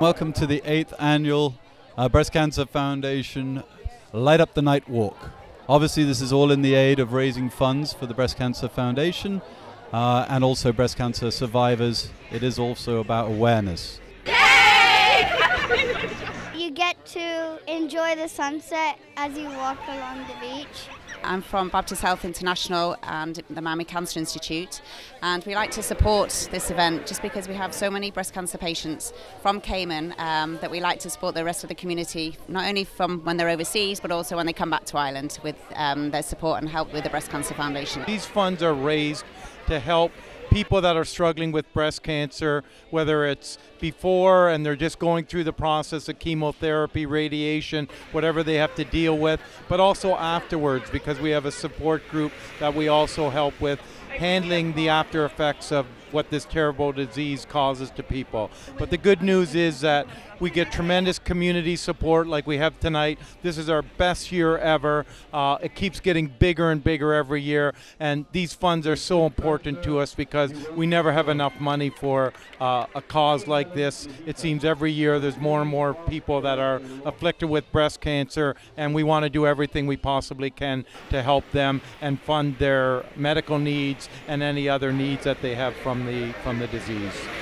Welcome to the eighth annual uh, Breast Cancer Foundation Light Up the Night Walk. Obviously, this is all in the aid of raising funds for the Breast Cancer Foundation uh, and also breast cancer survivors. It is also about awareness. You get to enjoy the sunset as you walk along the beach. I'm from Baptist Health International and the Miami Cancer Institute, and we like to support this event just because we have so many breast cancer patients from Cayman um, that we like to support the rest of the community, not only from when they're overseas, but also when they come back to island with um, their support and help with the Breast Cancer Foundation. These funds are raised to help people that are struggling with breast cancer, whether it's before and they're just going through the process of chemotherapy, radiation, whatever they have to deal with, but also afterwards because we have a support group that we also help with handling the after effects of what this terrible disease causes to people. But the good news is that we get tremendous community support like we have tonight. This is our best year ever. Uh, it keeps getting bigger and bigger every year, and these funds are so important to us because we never have enough money for uh, a cause like this. It seems every year there's more and more people that are afflicted with breast cancer, and we want to do everything we possibly can to help them and fund their medical needs and any other needs that they have from the from the disease.